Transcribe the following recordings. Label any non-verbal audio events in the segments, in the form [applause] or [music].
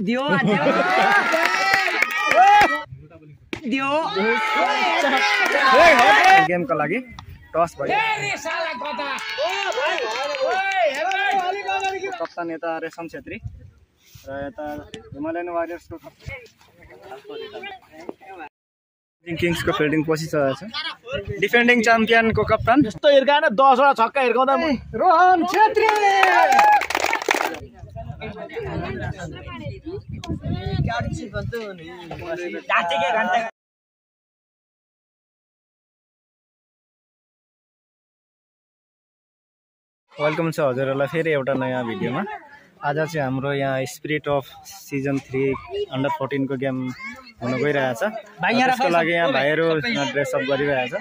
दियो दियो गेमको लागि टस भयो कप्तान यता रेशम छेत्री र यता हिमालयन वारियर्सको किङ्सको फिल्डिङ पसिसकेको छ डिफेन्डिङ च्याम्पियनको कप्तान यस्तो हिर्काएन दसवटा छक्का हिर्काउँदा रोहन छेत्री वेलकम छ हजुरहरूलाई फेरि एउटा नयाँ भिडियोमा। आज चाहिँ हाम्रो यहाँ spirit of season three under फोर्टिनको game हुन गइरहेछ त्यसको लागि यहाँ भाइहरू ड्रेसअप गरिरहेछ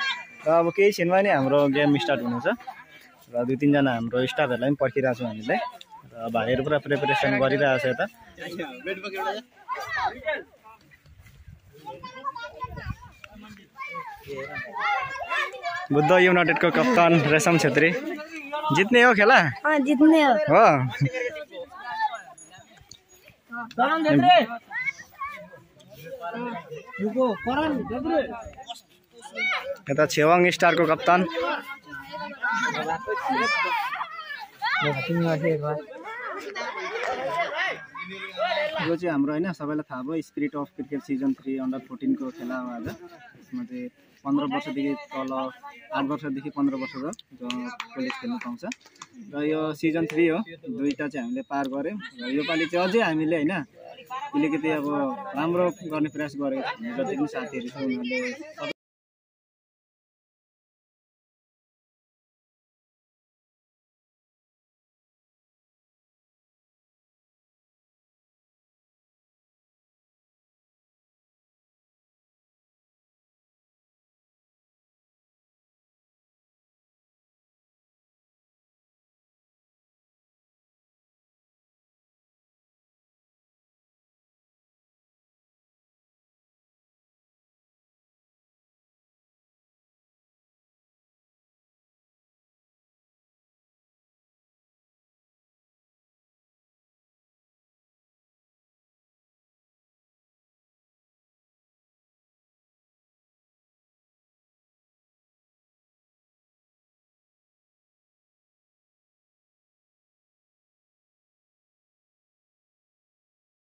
र अब केही छिनमा नि हाम्रो गेम स्टार्ट हुनेछ र दुई तिनजना हाम्रो स्टाफहरूलाई पनि पर्खिरहेको छौँ हामीले। र भाइहरू पुरा प्रिपेरेसन गरिरहेछ यता बुद्ध युनाइटेडको कप्तान रेशम छेत्री. जित्ने हो खेला? जित्ने हो। हो. यता छेवाङ स्टारको कप्तान. यो चाहिँ हाम्रो होइन सबैलाई थाहा भयो spirit of cricket season three under फोर्टिनको खेला हो आज। यसमा चाहिँ पन्ध्र वर्षदेखि तल आठ वर्षदेखि पन्ध्र वर्ष जो कलेज खेल्नु पाउँछ। र यो सिजन थ्री हो दुईवटा चाहिँ हामीले पार गऱ्यौँ। र योपालि चाहिँ अझै हामीले होइन अलिकति अब राम्रो गर्ने प्रयास गरेको जति पनि साथीहरू छ उनीहरूले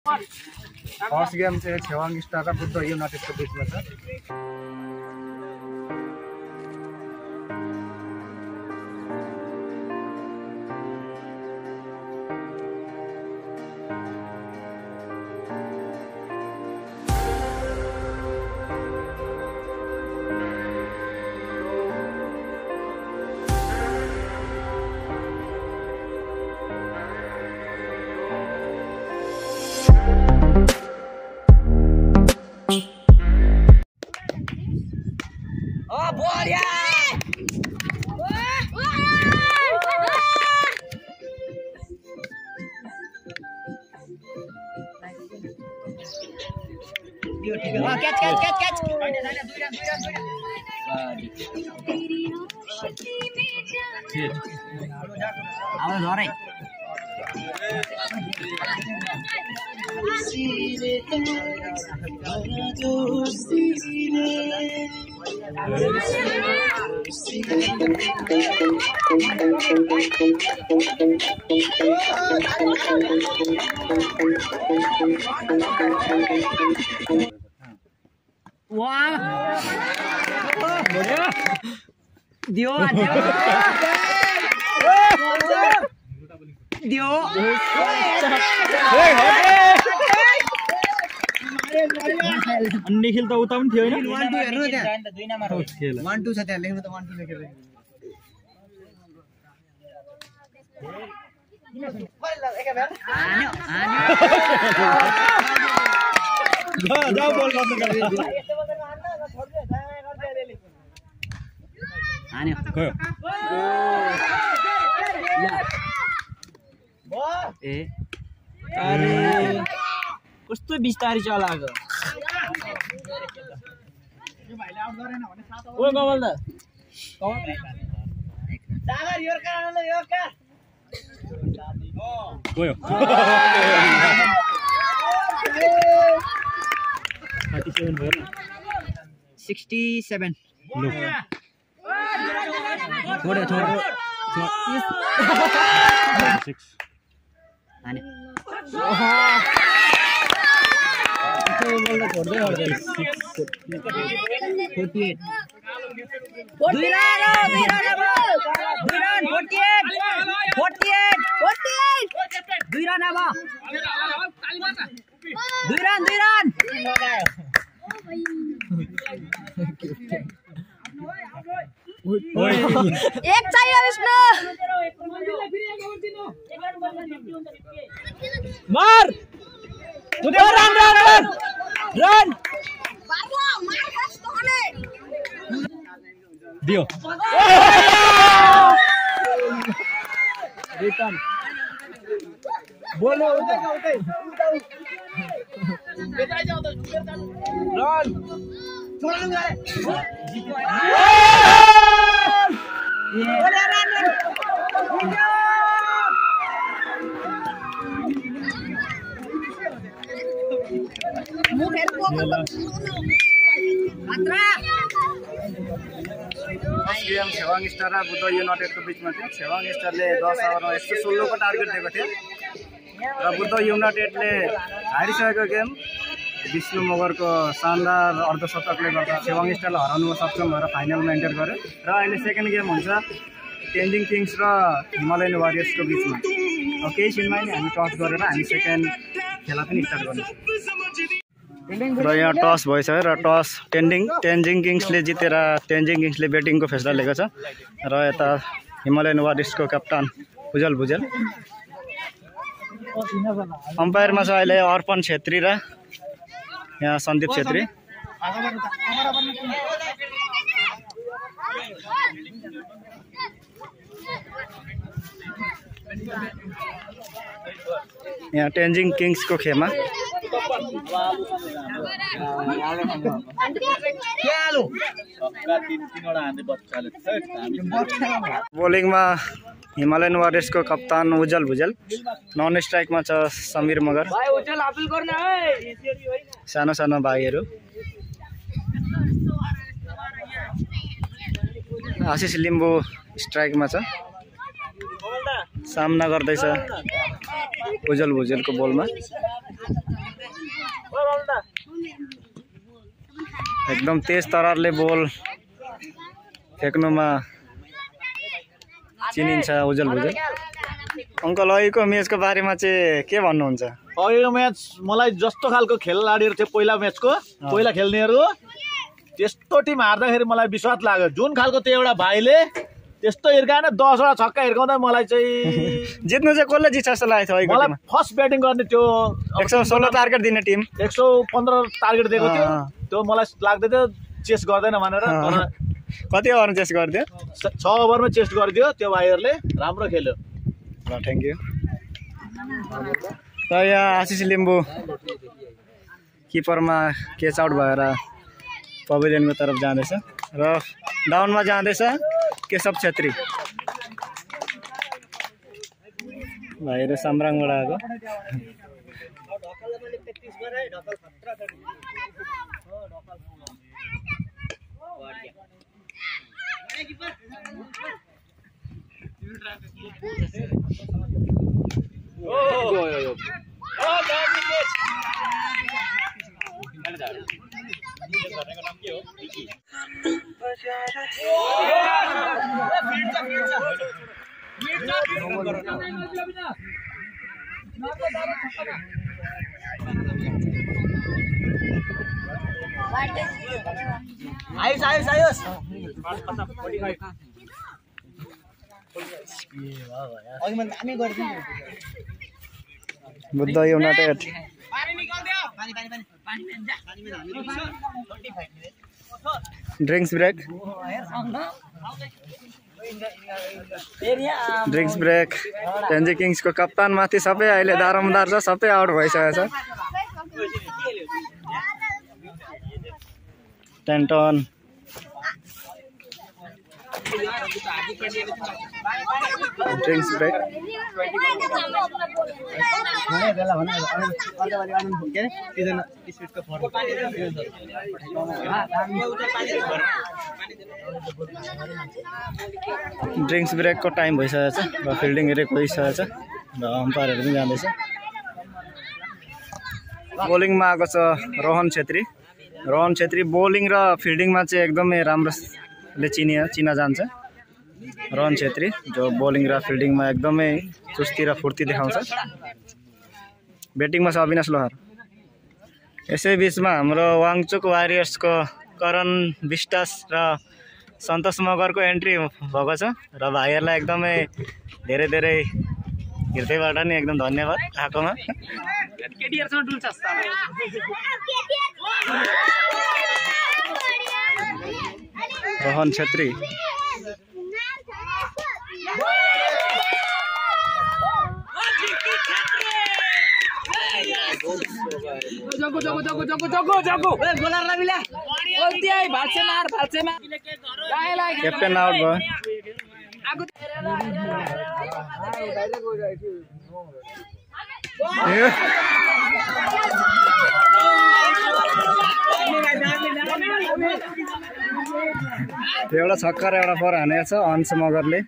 सबै फर्स्ट गेम चाहिँ छेवाङ स्टार र बुद्ध युनाइटेडको दियो दियो। [laughs] निखिल त उता पनि थियो होइन वान टू हेर्नु त्यहाँ वान टू छ त्यहाँ लेख्नु त वान टू लेखेर हान्यो हान्यो जाऊ बल गर्नु हान्यो ए अरे कस्तो बिस्तारी चलाएको ओ कमल दा गयो थर्टी सेभेन भयो सिक्सटी सेभेन ल छोड्यो छोड्यो। दुई रन अब दुई रन दुई रन एक चाहिए विष्णु मार कुदे रन रन रन रन दियो रिटर्न बोलो run first game Chhewang Star र बुद्ध युनाइटेडको बिचमा थियो छेवाङ स्टारले दस ओभरमा एक सय सोह्रको टार्गेट दिएको थियो र बुद्ध युनाइटेडले हारिसकेको गेम। विष्णु मगरको शानदार अर्धशतकले गर्दा छेवाङ स्टारलाई हराउनुमा सक्षम भएर फाइनलमा एन्टर गर्यो। र अहिले सेकेन्ड गेम हुन्छ टेन्जिङ किङ्स र हिमालयन वारियर्सको बिचमा। केही छिनमा नै हामी टस गरेर हामी सेकेन्ड खेला पनि स्टार्ट गर्नेछौँ र यहाँ टस भइसक्यो र टस टेन्डिङ टेन्जिङ किङ्सले जितेर टेन्जिङ किङ्सले ब्याटिङको फैसला लिएको छ। र यता हिमालयन वारिसको कप्तान भुजल। भुजेल अम्पायरमा छ अहिले अर्पण छेत्री र यहाँ सन्दीप छेत्री। यहाँ टेन्जिङ किङ्सको खेमा। बोलिङमा हिमालयन वारियर्सको कप्तान उज्जवल भुजेल। नन स्ट्राइकमा छ समीर मगर। सानो सानो भाइहरू। आशिष लिम्बू स्ट्राइकमा छ। सामना गर्दैछ। उज्जवल भुजेलको बोलमा। एकदम तेज तरारले बोल फेक्नुमा चिनिन्छ उज्जवल भुजेल। अङ्कल अहिलेको म्याचको बारेमा चाहिँ के भन्नुहुन्छ? अहिलेको म्याच मलाई जस्तो खालको खेलाडीहरू थियो पहिला म्याचको। पहिला खेल्नेहरू। त्यस्तो टिम हार्दाखेरि मलाई विश्वास लाग्यो। जुन खालको त्यो एउटा भाइले त्यस्तो हिर्काएन दसवटा छक्का हिर्काउँदा मलाई चाहिँ [laughs] जित्नु चाहिँ कसले जित्छ जस्तो लागेको थियो मलाई फर्स्ट ब्याटिङ गर्ने त्यो एक सौ सोह्र टार्गेट दिने टिम एक सौ पन्ध्र टार्गेट दिएको थियो। त्यो मलाई लाग्दै थियो चेस गर्दैन भनेर। कति ओभर चेस गरिदियो? छ- ओभरमा चेस्ट गरिदियो त्यो भाइहरूले। राम्रो खेल्यो। ल थ्याङ्क यू र यहाँ आशिष लिम्बू किपरमा केच आउट भएर पवेलियनको तर्फ जाँदैछ। र डाउनमा जाँदैछ। केशव छेत्री भाइहरू साम्राङबाट आएको आयुष आयुष आयुष अघि मैले दामी गरेको थिएँ नि। बुद्ध युनाइटेड पानी पानी पानी पानी जा। पानी में हामी twenty five drinks break drinks break Tenzing किङ्सको कप्तान माथि सबै अहिले दारमदार छ सबै आउट भइसकेको छ टेन्टन ड्रिङ्क्स ब्रेक ड्रिङ्क्स ब्रेकको टाइम भइसकेको छ र फिल्डिङ हेरेको भइसकेको छ र अम्पायरहरू पनि जाँदैछ। बोलिङमा आएको छ रोहन छेत्री। रोहन छेत्री बोलिङ र फिल्डिङमा चाहिँ एकदमै राम्रोले चिनिया चिना जान्छ। रोहन छेत्री जो बोलिङ र फिल्डिङमा एकदमै चुस्ती र फुर्ती देखाउँछ। ब्याटिङमा छ अविनाश लोहार। यसै बिचमा हाम्रो वाङचुक वारियर्सको करण विष्टास र सन्तोष मगरको एन्ट्री भएको छ र भाइहरूलाई एकदमै धेरै धेरै हृदयबाट नि एकदम धन्यवाद आएकोमा। [laughs] रोहन छत्री जगो जगो जगो जगो जगो जगो बोलर रविला बोलती है भाषे मार भाषे मार कैप्टन आउट बॉय आगो एउटा छक्का र एउटा पर हानेको छ अंश मगरले।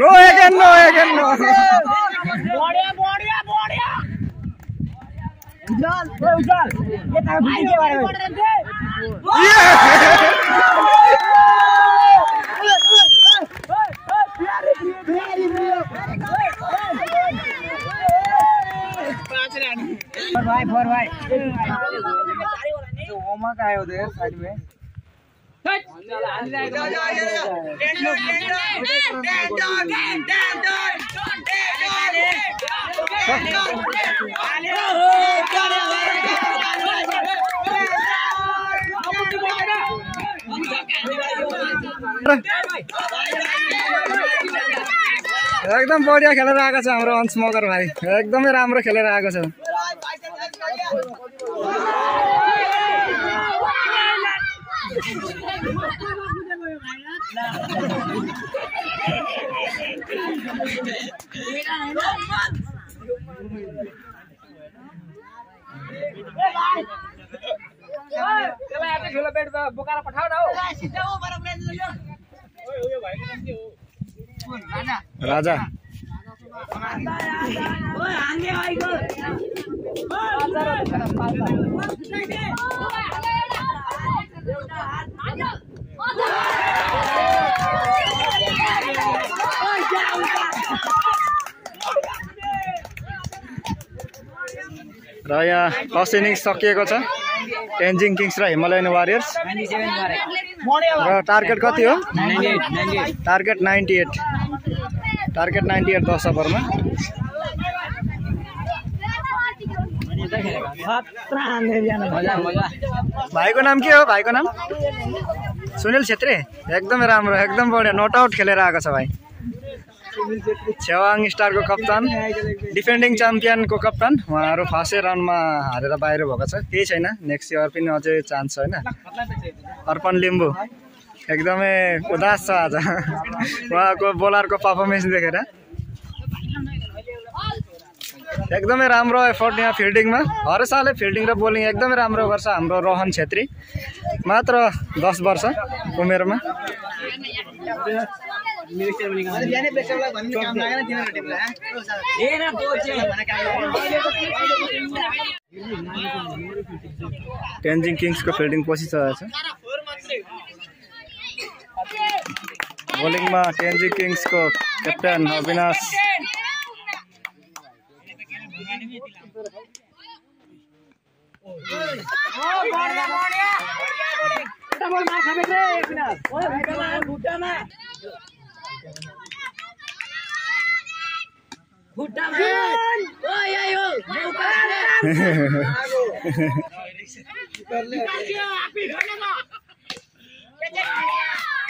No again no again no. बढिया बढिया बढिया। उज्जवल उज्जवल। होमा का है उधर? साइड में? एकदम बढिया खेलेर आएको छ अंश मगर भाइ। एकदमै राम्रो खेलेर आएको छ। राजा। र यहाँ फर्स्ट इनिङ्स सकिएको छ। टेन्जिङ किङ्स र हिमालयन वारियर्स। र टार्गेट कति हो? Target ninety eight. Target ninety eight. दस ओभरमा भाइको नाम के हो? भाइको नाम? सुनिल छेत्री? एकदमै राम्रो एकदम बढिया। नट आउट खेलेर आएको छ भाइ। छेवाङ स्टारको कप्तान डिफेन्डिङ च्याम्पियनको कप्तान। उहाँहरू फर्स्टै राउन्डमा हारेर बाहिर भएको छ। केही छैन। नेक्स्ट इयर पनि अझै चान्स छ होइन? अर्पण लिम्बू एकदमै उदास छ आज उहाँको बोलरको पर्फर्मेन्स देखेर एकदमै राम्रो एफोर्ट यहाँ फिल्डिङमा हर सालै फिल्डिङ र बोलिङ एकदमै राम्रो गर्छ हाम्रो रोहन छेत्री मात्र दस वर्ष उमेरमा टेन्जिङ किङ्सको फिल्डिङ पसिसकेको छ बोलिङमा टेन्जिङ किङ्सको क्याप्टेन अविनाश। [laughs] [laughs]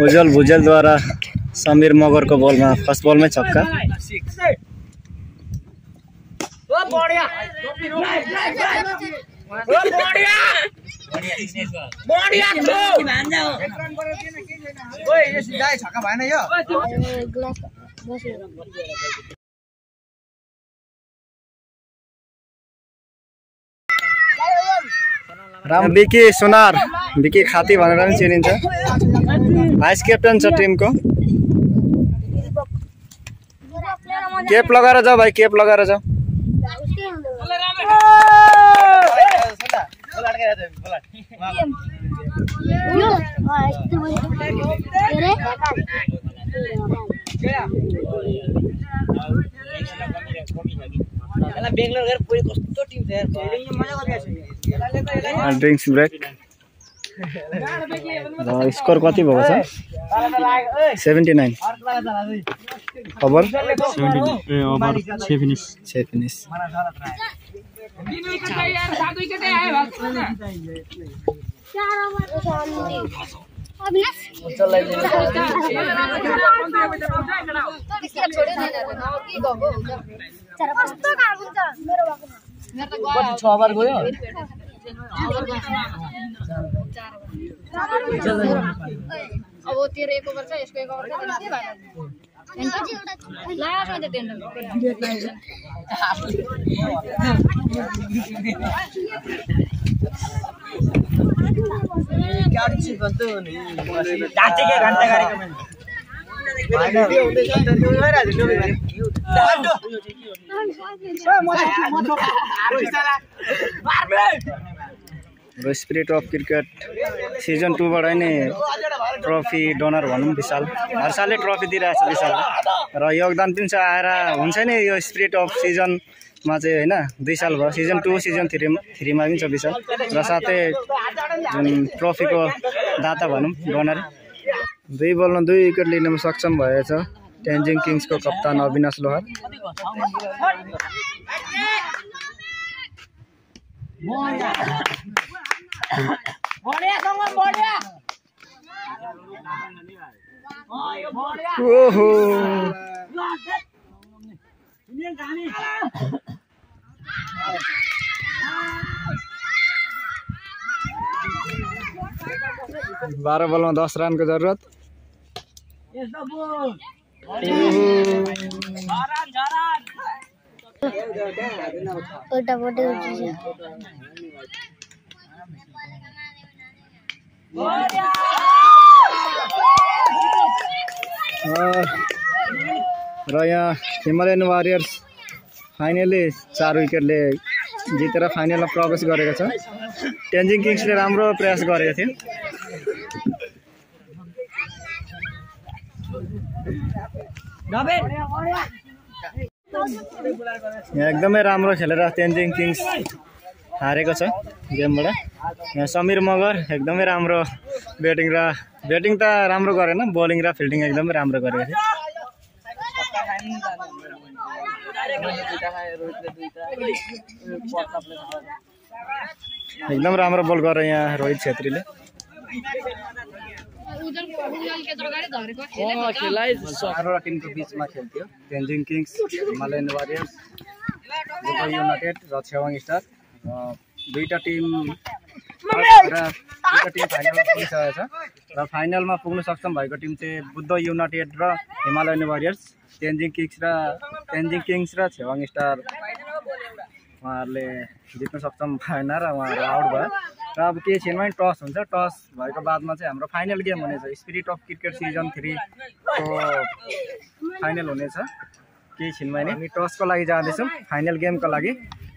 उज्जवल भुजेलद्वारा समीर मगरको बलमा फर्स्ट बलमै छक्का राम विकी सुनार। विकी खाती भनेर पनि चिनिन्छ। भाइस क्याप्टन छ टिमको। केप लगाएर जाऊ भाइ केप लगाएर जाऊ। बेङ्गलोर गएर पुरै कस्तो टिम छ यार मजा गरिरहेको ड्रिङ्क्स ब्रेक स्कोर कति भएको छ सेभेन्टी नाइन खबर छ फिनिस भएको छ ओभर गयो अब तेरो एक ओभर छ यसको एक ओभर र स्पिरिट अफ क्रिकेट सिजन टूबाट नै ट्रफी डोनर भनौँ विशाल। हर सालले ट्रफी दिइरहेको छ विशाल। र योगदान पनि छ आएर हुन्छ नि यो स्पिरिट अफ सिजनमा चाहिँ होइन दुई साल भयो सिजन टू सिजन थ्री थ्रीमा पनि छ र साथै जुन ट्रफीको दाता भनौँ डोनर दुई बलमा दुई विकेट लिनमा सक्षम भएछ टेन्जिङ किङ्सको कप्तान अविनाश लोहार। ओहो। बाह्र बलमा दस रनको जरुरत। उल्टा पल्टा र यहाँ हिमालयन वारियर्स। फाइनली चार विकेटले जितेर फाइनलमा प्रवेश गरेको छ। टेन्जिङ किङ्सले राम्रो प्रयास गरेको थियो। यहाँ एकदमै राम्रो खेलेर तेन्जिङ किङ्स हारेको छ गेमबाट। यहाँ समीर मगर एकदमै राम्रो ब्याटिङ र ब्याटिङ त राम्रो गरेन बलिङ र फिल्डिङ एकदमै राम्रो गरेको थियो। एकदम राम्रो बल गरेर यहाँ रोहित छेत्रीले चारवटा टिमको बिचमा खेल्थ्यो Tenzing Kings Himalayan Warriors Dubai United र छेवाङ स्टार। र दुईवटा टिम दुईवटा टिम फाइनलमा पुगिसकेको छ। र फाइनलमा पुग्नु सक्षम भएको टिम चाहिँ बुद्ध युनाइटेड र हिमालयन वारियर्स तेन्जिङ किङ्स र तेन्जिङ किङ्स र छेवाङ स्टार। उहाँहरूले जित्न सक्षम भएन र उहाँहरू आउट भयो। र अब केही छिनमा टस हुन्छ। टस भएको बादमा चाहिँ हाम्रो फाइनल गेम हुनेछ। स्पिरिट अफ क्रिकेट सिजन थ्रीको फाइनल हुनेछ। केही छिनमा नै टसको लागि जाँदैछौँ। फाइनल गेमको लागि।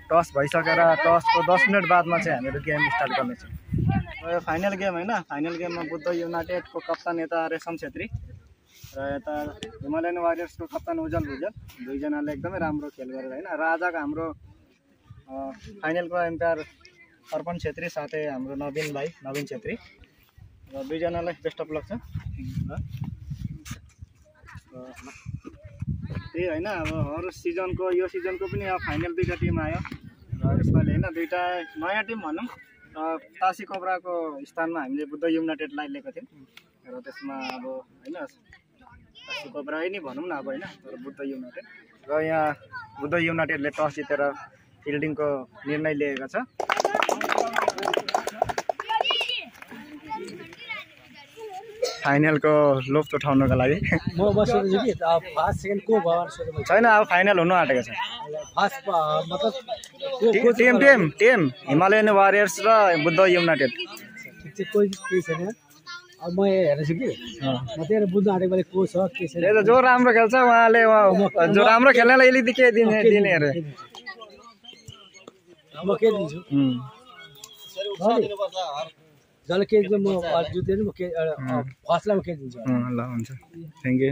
टस भइसकेर टसको दस मिनट बादमा चाहिँ हामीहरू गेम स्टार्ट गर्नेछौँ। र यो फाइनल गेम होइन फाइनल गेममा बुद्ध युनाइटेडको कप्तान यता रेशम छेत्री र यता हिमालयन वारियर्सको कप्तान उज्जवल भुजेल दुईजनाले एकदमै राम्रो खेल गरेर होइन र आजको हाम्रो फाइनलको एम्पायर अर्पण छेत्री साथै हाम्रो नवीन भाइ नवीन छेत्री र दुईजनालाई बेस्ट अफ लक छ। त्यही होइन अब अरू सिजनको यो सिजनको पनि अब फाइनल दुईवटा टिम आयो। र यसपालि होइन दुईवटा नयाँ टिम भनौँ र तासी कोब्राको स्थानमा हामीले बुद्ध युनाइटेडलाई लिएको थियौँ। र त्यसमा अब होइन तासी कोब्रै नै भनौँ न अब होइन तर बुद्ध युनाइटेड र यहाँ बुद्ध युनाइटेडले टस जितेर फिल्डिङको निर्णय लिएको छ। फाइनलको लुफ्त उठाउनको लागि। म बसिरहेको छु कि फर्स्ट सेकेन्ड को भयो? छैन अब फाइनल हुनु आँटेको छ। फर्स्ट मतलब team team team Himalayan Warriors र बुद्ध युनाइटेड कोही केही छैन। अब म हेर्दैछु कि। म त्यही बुझ्नु आँटेको मैले को छ के त जो राम्रो खेल्छ उहाँले उहाँ- जो राम्रो खेल्नेलाई अलिकति के दिने दिने अरे। म के दिन्छु? उम्. जसले के दिन्छ म जुत्यो म के फर्स्टलाई म के दिन्छु। ल हुन्छ। थ्याङ्क यू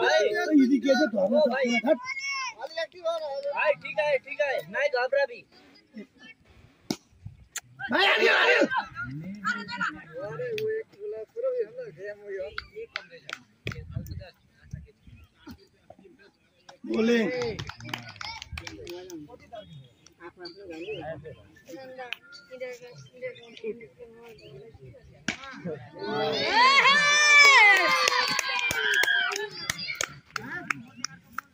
तो इसी के तो भाई। भाई ठीक है ठीक है। नहीं घबरा भी। भाई आगे आगे। अरे देना अरे वो एक बोला। पूरा भी हमने गेम हो। गया ये कम दे जा बोले आप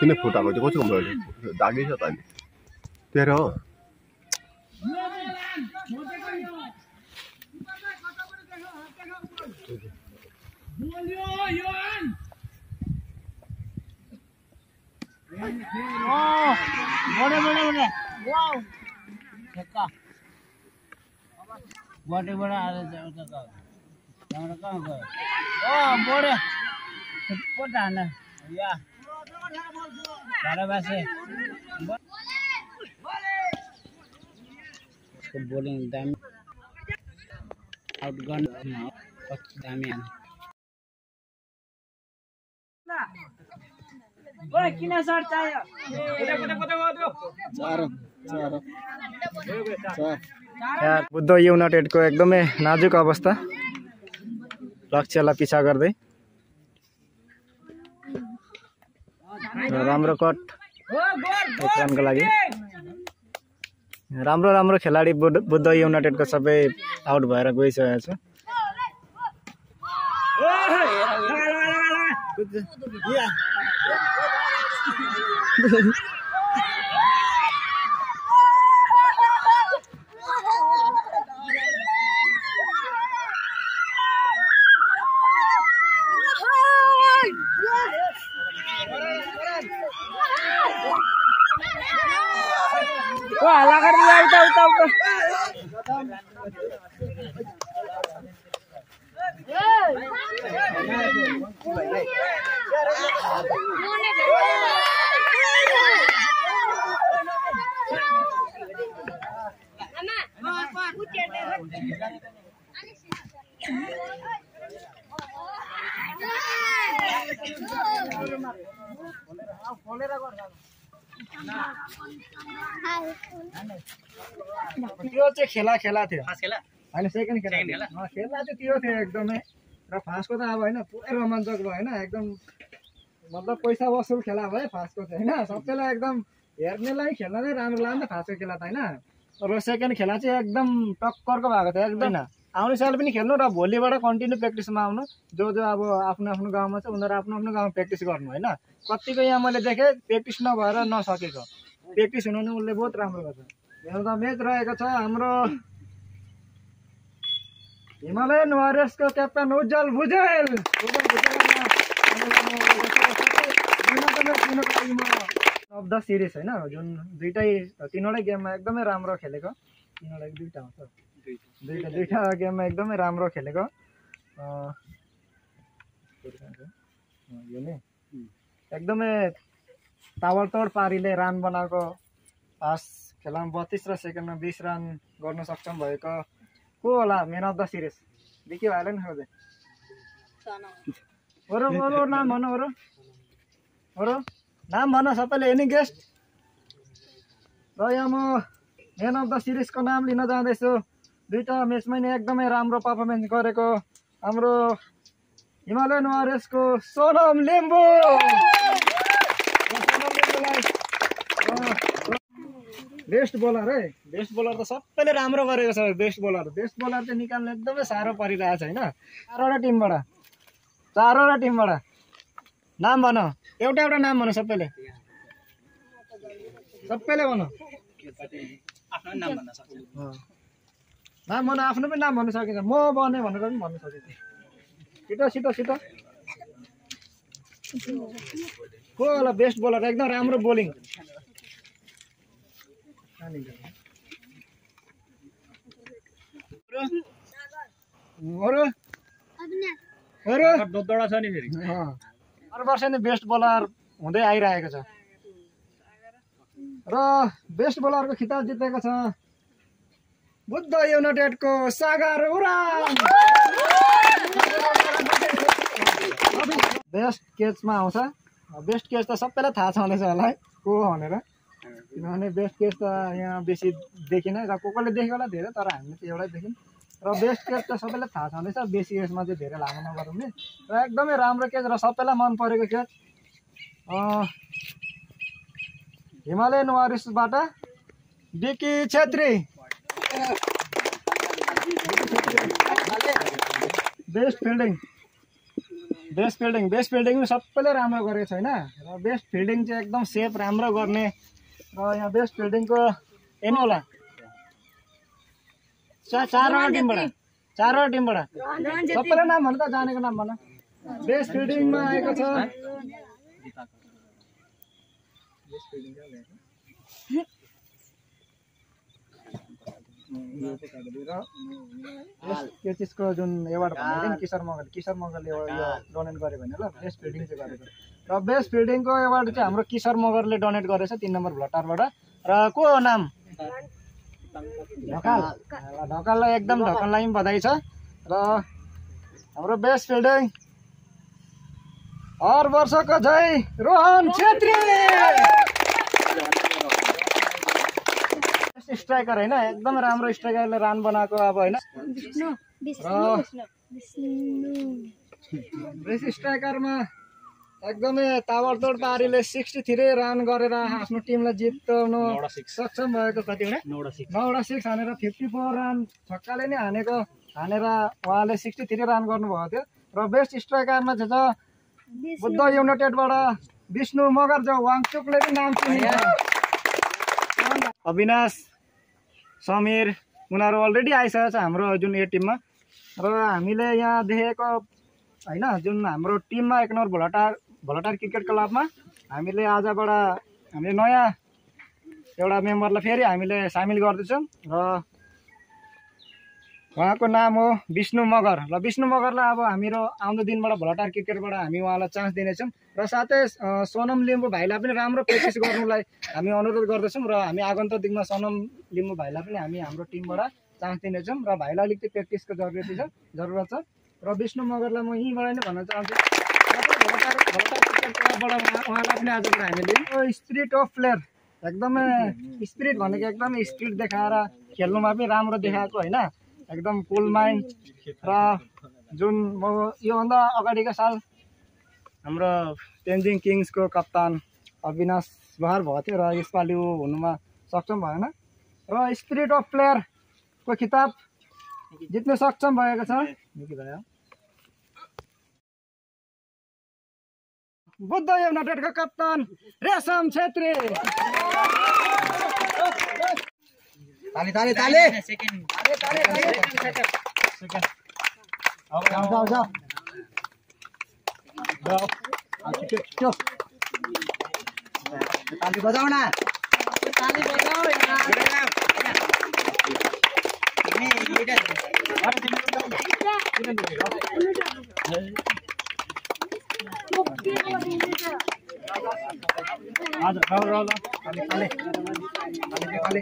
किन खुट्टा भयो कसको भयो दागी छ त अनि तेरो हो बडे बडे बडे वाउ छक्का बडे बडे आले छक्का त्यहाँबाट कहाँ गयो ओ बडे पट हान या भाडा बासे उसको बोलिङ दामी आउट गर्न कति दामी हाल्छ ओइ किन सर चाहियो यहाँ बुद्ध युनाइटेडको एकदमै नाजुक अवस्था। लक्ष्यलाई पिछा गर्दै र राम्रो कट। रनको लागि। राम्रो राम्रो खेलाडी बुद्ध युनाइटेडको सबै आउट भएर गइसकेको छ। त्यो चाहिँ खेला खेला थियो। होइन सेकेन्ड खेला? खेला चाहिँ त्यो थियो एकदमै। र फास्टको त अब होइन पुरै रोमाञ्चक भयो होइन एकदम मतलब पैसा वसुल खेला भयो फास्टको चाहिँ होइन। सबैलाई एकदम हेर्नेलाई खेल्न नै राम्रो लाग्यो नि त फास्टको खेला त होइन। र सेकेन्ड खेला चाहिँ एकदम टक्करको भएको थियो एकदम। आउने साल पनि खेल्नु र भोलिबाट कन्टिन्यू प्र्याक्टिसमा आउनु। जो जो अब आफ्नो आफ्नो गाउँमा छ उनीहरू आफ्नो आफ्नो गाउँमा प्र्याक्टिस गर्नु होइन? कतिको यहाँ मैले देखेँ प्र्याक्टिस नभएर नसकेको। प्र्याक्टिस हुनु नि उसले बहुत राम्रो गर्छ। यहाँ त म्याच रहेको छ हाम्रो Himalayan वारियर्सको captain Ujjwal Bhujel. Of the series होइन? जुन दुइटै तिनवटै गेममा एकदमै राम्रो खेलेको। तिनवटा दुइटा हुन्छ। दुइटा दुइटा गेममा एकदमै राम्रो खेलेको। अँ, यो नै। एकदमै पारीले रान बनाएको फर्स्ट खेलामा बत्तिस र सेकेन्डमा बिस रन गर्न सक्षम भएको को होला म्यान अफ द सिरिज? देखियो हाल्यो नि अरू अरू नाम भन अरू। अरू। नाम भन सबैले एनी गेस्ट र यहाँ म म्यान अफ द सिरिजको नाम लिन जाँदैछु। दुईवटा म्याचमै नै एकदमै राम्रो पर्फर्मेन्स गरेको हाम्रो हिमालयन वारियर्सको सोनम लिम्बू। बेस्ट बोलर है। बेस्ट बोलर त सबैले राम्रो गरेको छ। बेस्ट बोलर बेस्ट बोलर चाहिँ निकाल्नु एकदमै साह्रो परिरहेको छ होइन। चारवटा टिमबाट। चारवटा टिमबाट। नाम भन। एउटा एउटा नाम भन सबैले। सबैले भन। नाम भन आफ्नो पनि नाम भन्नु सकिन्छ। म बने भनेर पनि भन्नु सकिन्छ। छिटो छिटो छिटो। को होला बेस्ट बोलर एकदम राम्रो बोलिङ वर्ष नै बेस्ट बोलर हुँदै आइरहेको छ। र बेस्ट बोलरको खिताब जितेको छ? बुद्ध युनाइटेडको सागर बेस्ट केचमा आउँछ। बेस्ट केच त सबैलाई थाहा छँदैछ होला है को भनेर। किनभने बेस्ट केच त यहाँ बेसी देखिन र को कोले देखेको होला धेरै तर हामीले चाहिँ एउटै देखिन्। र बेस्ट केच त सबैलाई थाहा छँदैछ बेसी केचमा चाहिँ धेरै लामो नगरौँ नि र एकदमै राम्रो केच र सबैलाई मन परेको catch Himalayan वारिसबाट Bicky Chhetri. Best fielding best fielding best fielding पनि सबैले राम्रो गरेको छ होइन? र बेस्ट फिल्डिङ चाहिँ एकदम सेफ राम्रो गर्ने। र यहाँ बेस्ट फिल्डिङको हेर्नु होला। चा चारवटा टिमबाट। चारवटा टिमबाट। सबैलाई नाम भन त जानेको नाम भन। बेस्ट फिल्डिङमा आएको छ। यो चिजको जुन एवार्ड भनेको नि किशोर मगर किशोर मगरले यो डोनेट गर्यो भने ल। बेस्ट फिल्डिङ चाहिँ गरेको। र बेस्ट फिल्डिङको एवार्ड चाहिँ हाम्रो किशोर मगरले डोनेट गरेछ तिन नम्बर भ्लटारबाट। र को हो नाम ढकाल। ढकाललाई एकदम ढकाललाई पनि बधाई छ। र हाम्रो बेस्ट फिल्डिङ हर वर्षको जय रोहन छेत्री। स्ट्राइकर होइन एकदम राम्रो स्ट्राइकरले रान बनाएको अब होइन। स्ट्राइकरमा एकदमै ताबडतोड पारीले सिक्सटी थ्री रन गरेर आफ्नो टिमलाई जिताउनु सक्षम भएको कतिवटा नौवटा सिक्स हानेर फिफ्टी फोर रन छक्काले नै हानेको हानेर उहाँले सिक्सटी थ्री रन गर्नुभएको थियो। र बेस्ट स्ट्राइकरमा चाहिँ छ बुद्ध युनाइटेडबाट विष्णु मगर जो वाङचुकले पनि नाम चिनिन्छ। अविनाश समीर उनीहरू अलरेडी आइसकेको छ हाम्रो जुन यो टिममा र हामीले यहाँ देखेको होइन जुन हाम्रो टिममा एक नम्बर भोलाटार भोलाटार क्रिकेट क्लबमा हामीले आजबाट हामीले नयाँ एउटा मेम्बरलाई फेरि हामीले सामेल गर्दैछौँ। र उहाँको नाम हो विष्णु मगर। र विष्णु मगरलाई अब हाम्रो आउँदो दिनबाट भोलाटार क्रिकेटबाट हामी उहाँलाई चान्स दिनेछौँ र साथै सोनम लिम्बू भाइलाई पनि राम्रो प्र्याक्टिस गर्नुलाई हामी अनुरोध गर्दछौँ र हामी आगन्तुक दिनमा सोनम लिम्बू भाइलाई पनि हामी हाम्रो टिमबाट चान्स दिनेछौँ र भाइलाई अलिकति प्र्याक्टिसको जरुरत छ जरुरत छ। र विष्णु मगरलाई म यहीँबाट नै भन्न चाहन्छु। उहाँलाई पनि हामीले स्पिरिट अफ प्लेयर। एकदमै स्पिरिट भनेको एकदमै स्पिरिट देखाएर खेल्नुमा पनि राम्रो देखाएको होइन? एकदम कुल माइन्ड र जुन म योभन्दा अगाडिको साल हाम्रो तेन्जिङ किङ्सको कप्तान अविनाश बहार भएको थियो र यसपालि ऊ हुनुमा सक्षम भएन। र स्पिरिट अफ प्लेयरको खिताब जित्न सक्षम भएको छ। बुद्ध युनाइटेडको कप्तान रेशम छेत्री। ताली ताली ताली। सेकंड अरे ताली सेकंड आओ आओ आओ आओ। आओ ताली बजाओ ना। ताली बजाओ यार नहीं लीडर अरे लीडर लीडर हजुर राहुल राहुल खाली खाली खाली खाली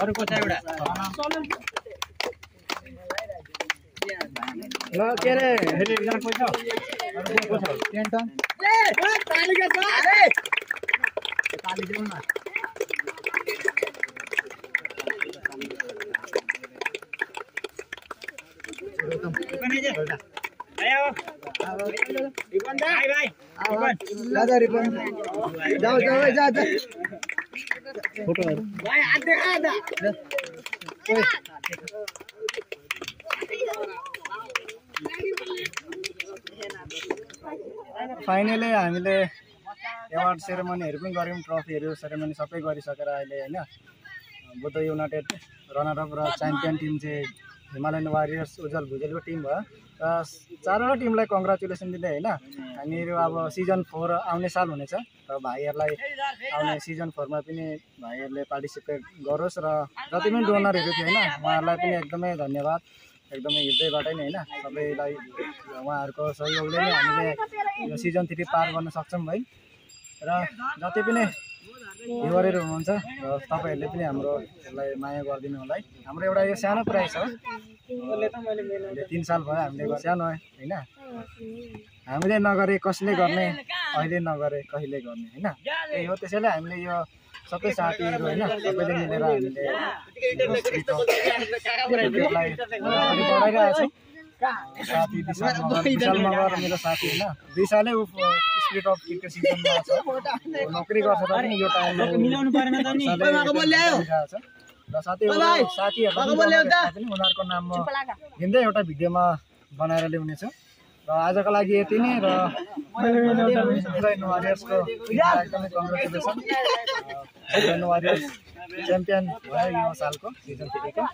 अरू को छ एउटा ल के अरे फेरि एकजना कोही छ अरू को को छ टेन्टन जा जा फाइनली हामीले एवार्ड सेरेमनीहरू पनि गऱ्यौँ ट्रफीहरू सेरेमनी सबै गरिसकेर अहिले, होइन? बुद्ध युनाइटेड रनर अप र च्याम्पियन टिम चाहिँ हिमालयन वारियर्स उज्जवल भुजेलको टिम भयो। र चारवटा टिमलाई कङ्ग्रेचुलेसन दिँदै होइन। हामीहरू अब सिजन फोर आउने साल हुनेछ। र भाइहरूलाई आउने सिजन फोरमा पनि भाइहरूले पार्टिसिपेट गरोस् र जति पनि डोनरहरू थियो होइन उहाँहरूलाई पनि एकदमै धन्यवाद। एकदमै हृदयबाटै नै होइन सबैलाई उहाँहरूको सहयोगले नै हामीले सिजन थ्री पार गर्न सक्छौँ है र जति पनि भ्युवरहरू हुनुहुन्छ र तपाईँहरूले पनि हाम्रो यसलाई माया गरिदिनु होला है। हाम्रो एउटा यो सानो हो अहिले तिन साल भयो हामीले सानो होइन? हामीले नगरे कसले गर्ने? अहिले नगरे कहिले गर्ने होइन? त्यही हो त्यसैले हामीले यो सबै साथीहरू होइन? सबैले मिलेर हामीले बढाइरहेको छौँ मेरो साथी होइन दुई सालै ऊ अफ सिजनमा नोकरी गर्छ तर पनि यो टाइममा ऊ मिलाउनु परेन त नि। र साथै ऊ साथीहरूलाई पनि उनीहरूको नाम म हिँड्दै एउटा भिडियोमा बनाएर ल्याउनेछु र आजको लागि यति नै र वारियर्सको एकदमै कङ्ग्रेचुलेसन इन्डियन वारियर्स च्याम्पियन भयो यो सालको सिजन थ्रीको